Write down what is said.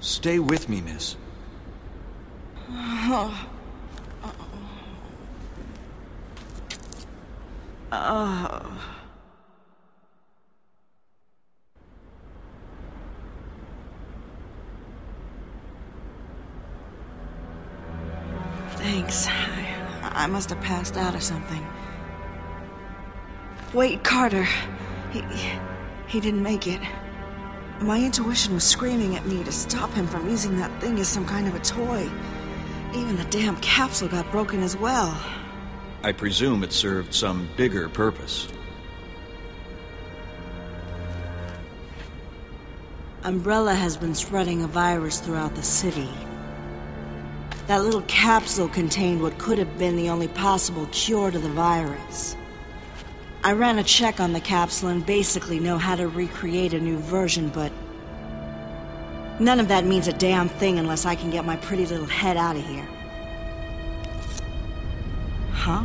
Stay with me, miss. Oh. Oh. Thanks. I, I must have passed out or something. Wait, Carter. He, he didn't make it. My intuition was screaming at me to stop him from using that thing as some kind of a toy. Even the damn capsule got broken as well. I presume it served some bigger purpose. Umbrella has been spreading a virus throughout the city. That little capsule contained what could have been the only possible cure to the virus. I ran a check on the capsule and basically know how to recreate a new version, but. None of that means a damn thing unless I can get my pretty little head out of here. Huh?